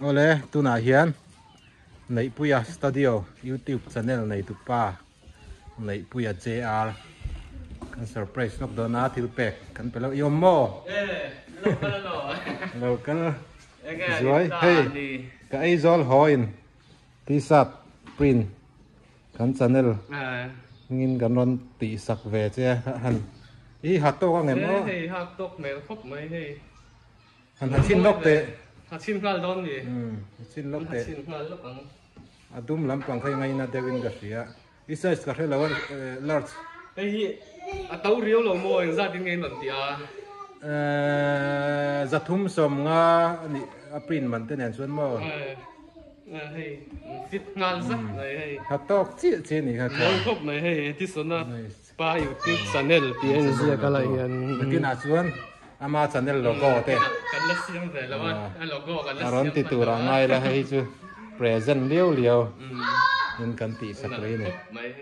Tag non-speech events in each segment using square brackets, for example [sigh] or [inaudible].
Ole, tu na hian. Nei puya studio YouTube channel nei tu pa. Nei puya JR. Kan surprise nok do na thil pek. Kan pelo yom mo. Eh, local ano? Local. Eka, Rồi, ita hey. Ka ai zol hoin. T-shirt print. Kan channel. À, Ngin kan ron ti sak ve che han. I hat to ka ngem thế o. thì học tốt mấy khúc mấy thì Han han sin lok xin pha đón gì? Hmm, sin lok te. xin pha lúc bằng Adum lampang khai ngai na devin ka sia. I size ka hela wan large. đây à tấu riêu lầu mồi ra tiếng nghe lần thì à Eh, zathum som nga ni aprin man te nen chuan mo à hay fit ngal hay hatok chi chi ni ha mỗi khúc này hay tí số na ba YouTube channel PNG cái này hiện Lakin a chuan ama channel logo te cái lá xiêm về là bạn anh logo cái lá aron ti tura ngai la hei chu present liu liu in kan ti sak rei ni mấy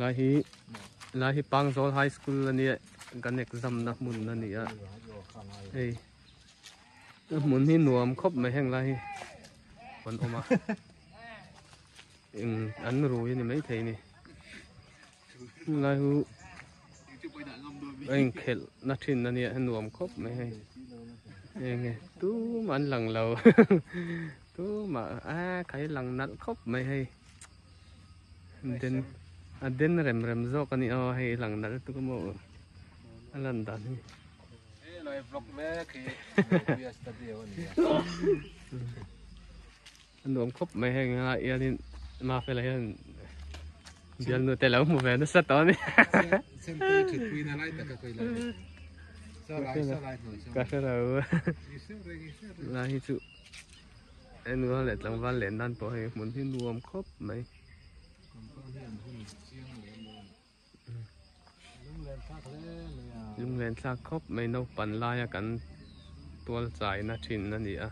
lai hi lai hi Pangzol High School ani kan exam na mun na ni a ei mun hi nuam khop mai heng lai hi kon oma ing [laughs] an ru ni mai thei ni. Lai hu. Anh khel na thin na nia nuam khop mai hay nghe tu man lang lâu [laughs] tu mà à cái lăng nát khóc mày hay đến à đến rem rem zo cái này hay lăng nát tu có mò lần đó đi Lai vlog Ipuya studio ni. nuông khóc mày hay ngay yên đi mà phải là yên biar nu telau mu ve nu sa to ni Sen ti thut pi na lai ta ka koi lai. Sa lai sa lai noi sa. ka sa ra Ni se re ni se re. là hi chu anh nuông lại tăng van lên đan po hay muốn hi nuông khóc mày lung len sa khóc mày nấu pan lai kan tual chai na thin na ni a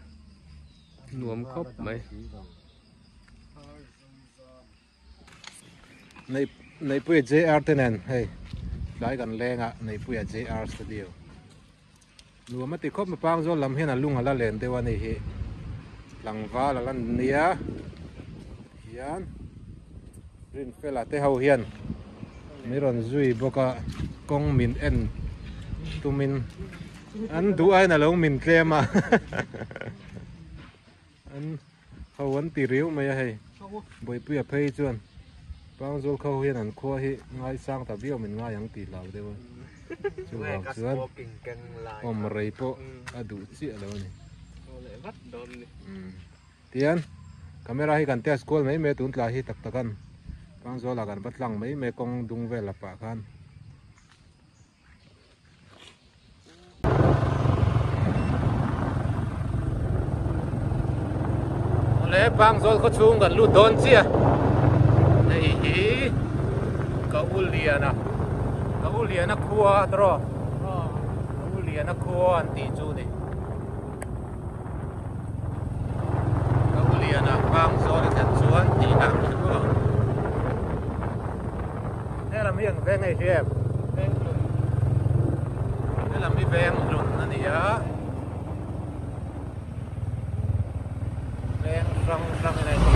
nuông khóc mày Nei nei puya JR tenen hey. Dai kan lenga nei puya JR studio. Nuwa mati khop ma pang zo lam hian a lung ala len te wani hi. Lang va la lan nia. Hian. Rin fela te hau hian. Miron zui boka kong min en tu min an du ai na lo min tlema [laughs] an hau an ti riu mai hay. Boi puya phei chuan bang zol khâu hian an khua hi ngai sang ta bio min ngai yang ti lau de wa chu các chuan om rei po a du chi lo ni tian camera hi kan test call mai me tun tla hi tak takan con gió là gần bất lăng mấy mẹ con đúng về là bà khan. Lẽ bang gió có chung gần lụt đón chia à? này hí cậu liền à cậu liền nó cua đó cậu liền nó cua anh tí chú này cậu liền à bang gió nó thật xuống thì nặng chứ thế là miếng ven này chef thế là mi ven lùn nó nè. Ven rong rong này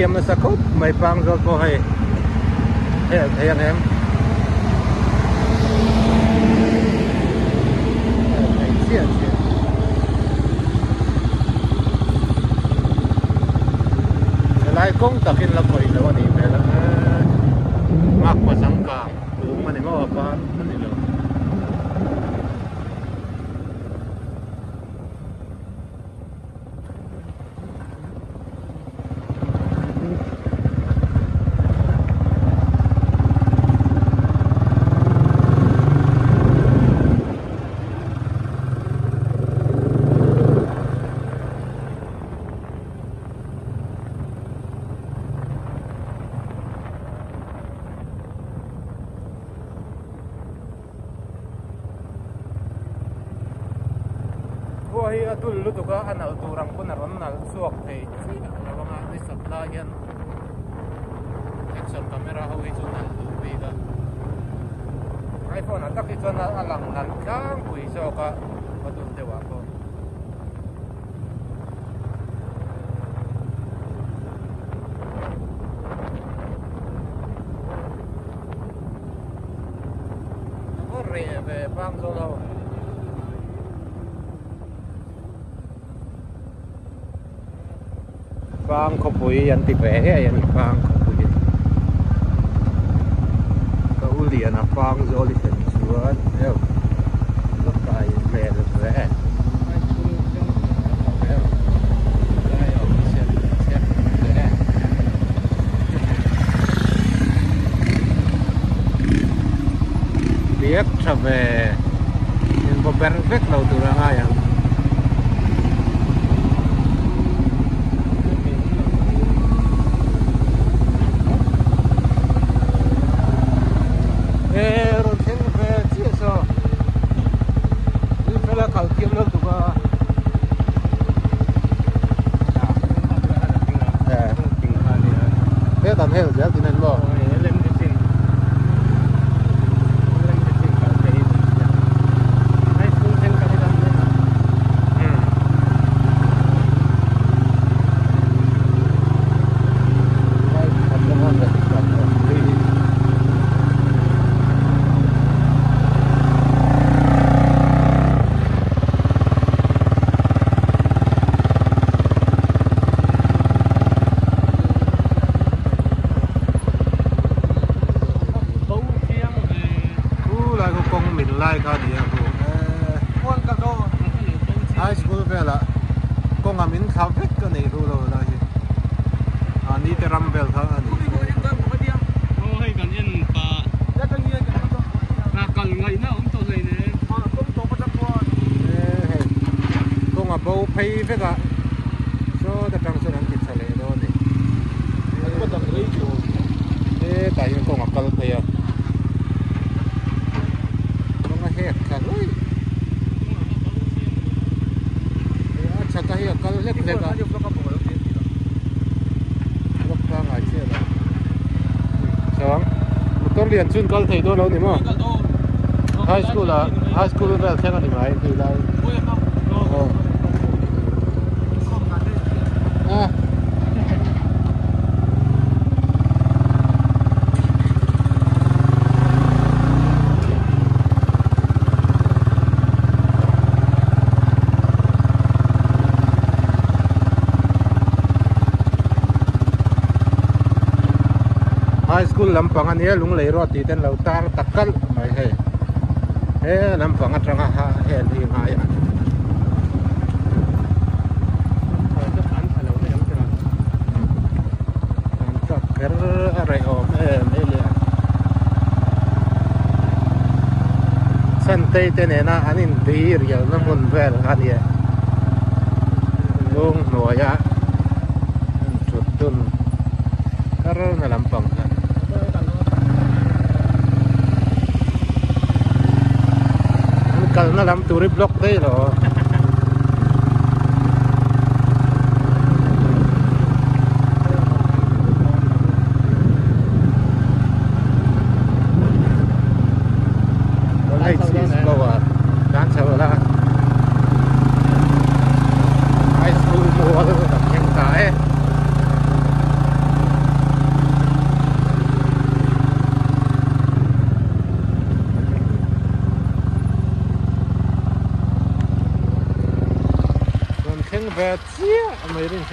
em nó sẽ khúc mày băng rồi cô hay thấy anh em. Thấy xiêm xiêm công ta cũng tập in là quỷ đâu anh em là mắc vào sáng cả uống mà action camera ho hi chu nan lu ve ga iphone atak hi chuan a lang nan cả pui zawk a patun te wa ko. Về bang dâu đâu bang có bụi anh thì vẽ anh bang uli ana pang zo li sen chuan eu lo kai me le ve biết biếc trở về nhưng có bé biết lâu từ ra ngay à ê rồi thêm về chia sẻ đi phải là khảo kiếm được tụi ba ê thế tận hết rồi thì nên bỏ Cú lại có con mình lại cả đi à cô high school về là con à mình khảo vết cái này rồi rồi là gì? À đi tới ram bell thằng anh con. À bầu pay vết à so đã trang số năng kịch sale đó này. Ê tại vì con à cal pay à con à hết cả rồi chắc cái à cal hết vết à lúc ra ngoài chia rồi sáng tôi liền chuyên cal thầy tôi lâu nhỉ mà high school là high school về xem anh mày thì là ờ à high school lampang ania lung lei ro ti ten lo tar takal mai he he lampang atanga ha he ni ha ya an ta per are o me me le san tei te ne na anin dir ya na mun vel han ye lung no ya kar na lampang ha kal na lam turi block dei lo High school wa dan sa wala High school mo wala yang tae còn khen về chia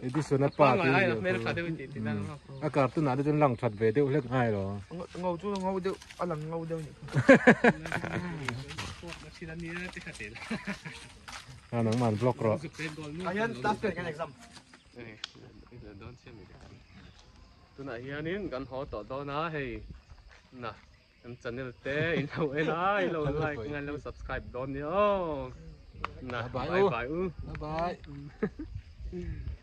thì là mấy cái đấy thì đang à cartoon nào đi trên lăng chặt về đều hết ngay rồi. Ngầu chú ngầu đâu anh là ngầu đâu nhỉ? À nó màn block rồi. Anh em tuyển cái đón xem tôi này hiện nên gần họ tỏ đó na hay nè em chân lên té in lâu na [laughs] in lâu like ngay lâu subscribe đón nhớ. Nè Bye bye. ừ bye bye [laughs]